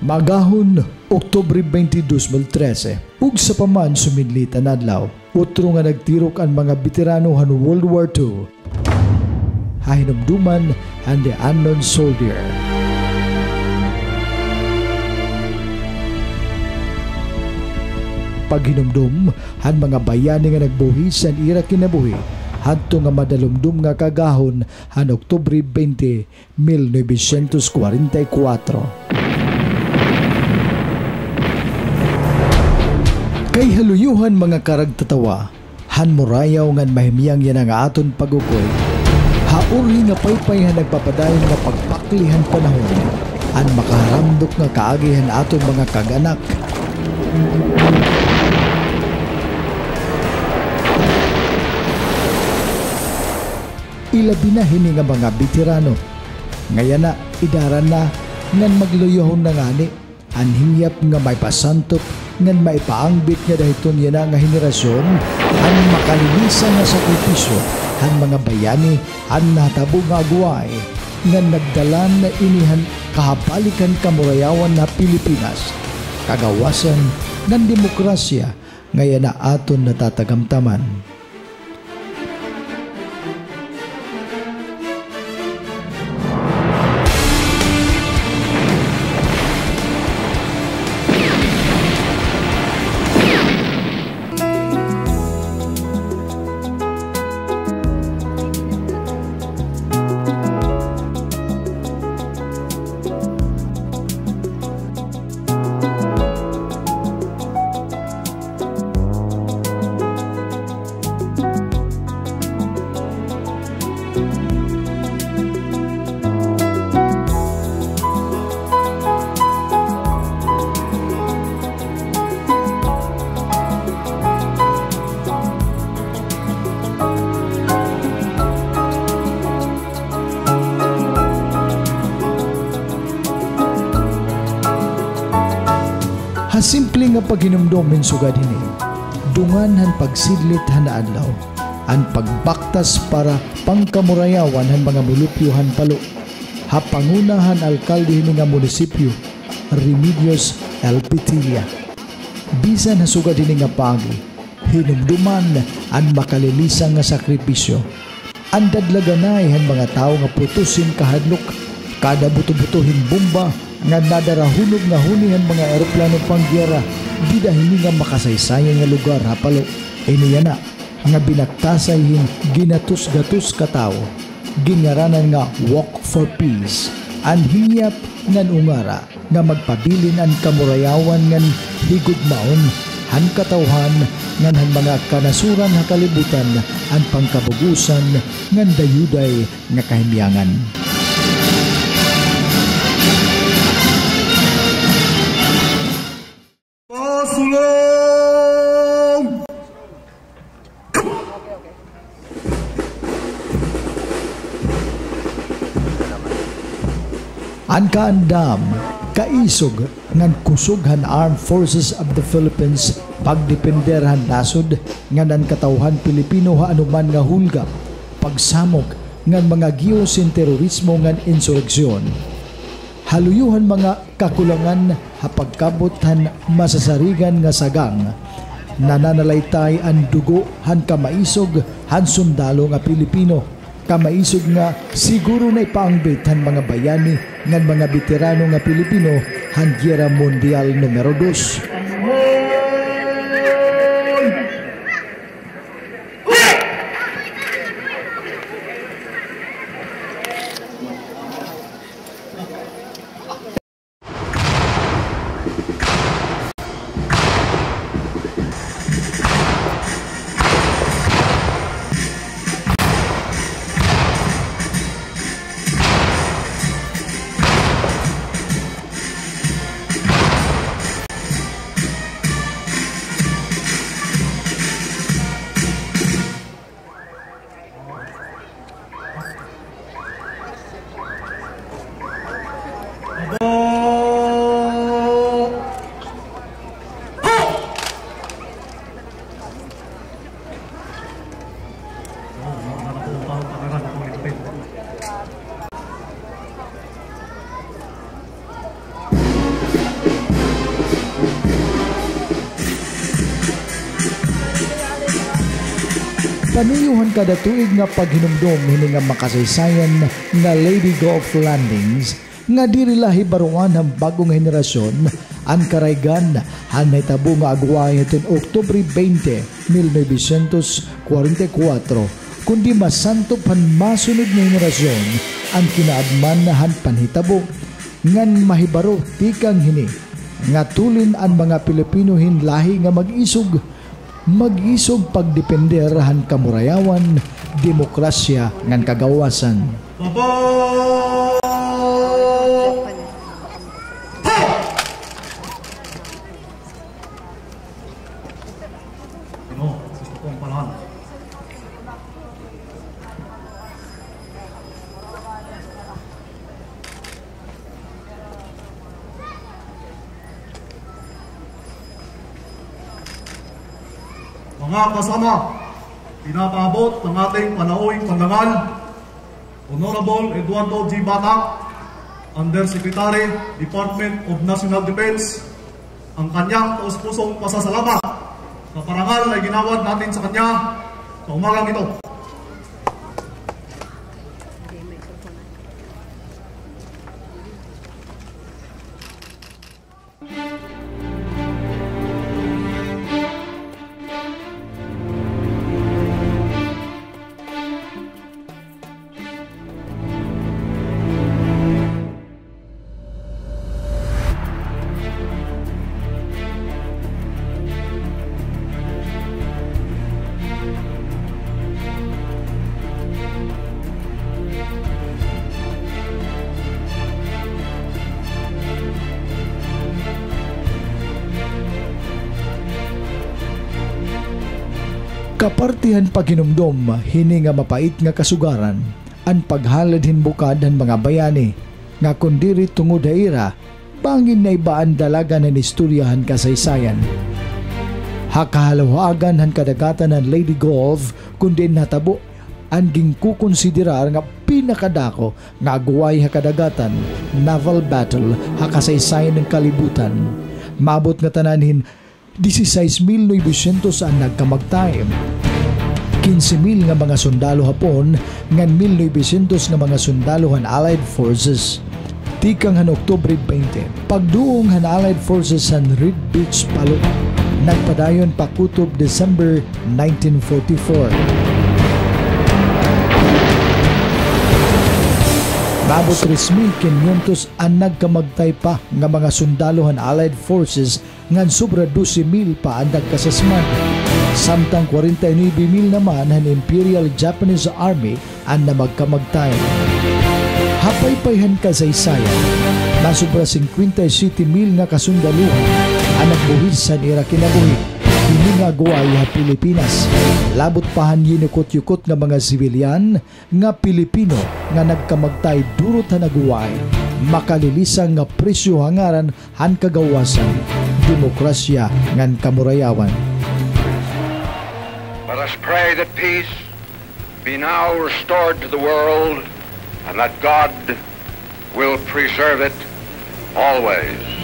Magahon, Oktobre 22, 2013, ug sa paman sumidlitan adlaw, utro nga nagtirok ang mga veterano han World War II. Hahinumduman and the unknown soldier. Paghinumdum, han mga bayani nga nagbuhi sa ira kinabuhi, hadto nga madalumdum nga kagahon han Oktubre 20, 1944. Haluyuhan mga karagtatawa, han morayaw ngan mahimiyang yan ang aton pagukoy, hauri nga paypay han nagpapadayon nga pagpaklihan panahon, an makaramdok nga kaagihan aton mga kaganak. Ilabi na hini nga mga veterano, ngayon na idaran na ngan magluyuhon na ngani, anhingyap nga may pasantok ngan maipaangbit nga dahiton yan nga henerasyon ang makalinisan nga sakripisyo ang mga bayani ang natabo nga agway nga nagdalan na inihan kahapalikan kamurayawan na Pilipinas kagawasan ng demokrasya ngayon na aton natatagamtaman. Hasimple nga paghinumdomin sugad hini. Dungan han pagsidlit han adlaw. Ang pagbaktas para pangkamurayawan han mga mulupyo han palo. Hapangunahan alkalde hini nga munisipyo Remedios El Pitilla. Bisan hasugad hini nga pagi. Hinumduman ang makalilisang nga sakripisyo. Ang dadlaganay han mga tao nga putusin kahadlok kada buto-butohin bomba nga nadarahulog nga hunihan mga eroplano di dahil nga makasaysayan nga lugar hapalo iniya na nga binaktasayhin ginatus-gatus ka tao. Gingaranan nga walk for peace. An hiyap ngan ungara nga magpabilin ang kamurayawan ngan higugmaon. Han katawhan ngan han mga kanasuran nga kalibutan ang pangkabugusan ngan dayuday nga kahimyangan. Ang kaandam, kaisog ngan kusog han Armed Forces of the Philippines pagdepender han nasod ngan ang katawhan Pilipino ha anuman nga hulga, pagsamok ngan mga giyosin terorismo ngan insureksyon. Haluyuhan mga kakulangan hapagkabot han masasarigan nga sagang nananalaytay ang dugo han kamaisog han sundalo nga Pilipino kamaisog nga siguro na ipaangbit han mga bayani ngan mga veterano nga Pilipino han Giyera Mundial numero 2 Kaniyuhan kada tuig nga paghinumdom hini nga makasaysayan nga Lady Golf Landings nga diri lahi baruan ang bagong henerasyon ang karaygan han tabo nga agway ito Oktubre 20, 1944 kundi masanto pan masunod nga henerasyon ang kinaadman na han panhitabo ngan mahibaro tikang hini nga tulin ang mga Pilipino hinlahi nga mag-isog mag-isog pagdepender han kamurayawan demokrasya ngan kagawasan Baba! Mga kasama, pinapaabot ng ating panauing pandangal Honorable Eduardo G. Bata, Undersecretary, Department of National Defense, ang kanyang taus-pusong pasasalamat sa parangal ay ginawad natin sa kanya sa umagang ito. Kapartihan paginumdom hini nga mapait nga kasugaran ang paghalad hinbukad ng mga bayani nga kundiri tungod ira bangin na ibaan dalaga ng istoryahan kasaysayan. Hakahalawagan han kadagatan ng Lady Golf kundi natabo ang gingkukonsiderar nga pinakadako nga agway hakadagatan naval battle hakasaysayan ng kalibutan. Mabot nga tananin 16,900 ang nagkamagtay. 15,000 nga mga sundalo Hapon ngan 1,900 nga mga sundalo han Allied Forces. Tikang han Oktubre 20, pagduong han Allied Forces han Red Beach Palo. Nagpadayon pa kutob December 1944. Mabot 3,500 ang nagkamagtay pa nga mga sundalo han Allied Forces ngan sobra 12,000 pa ang nagkasasman. Samtang 49,000 naman ang Imperial Japanese Army ang namagkamagtay. Hapay-payhan kasaysayan, nasubra 57,000 nga kasundaluhan ang nagbuhis sa nira kinabuhi. Hindi nga guay ha Pilipinas. Labot pahan yinukot-yukot nga mga sibilyan nga Pilipino nga nagkamagtay durot ha naguway. Makalilisang nga presyo hangaran han kagawasan. Demokrasya ngan kamurayawan. Let us pray that peace be now restored to the world and that God will preserve it always.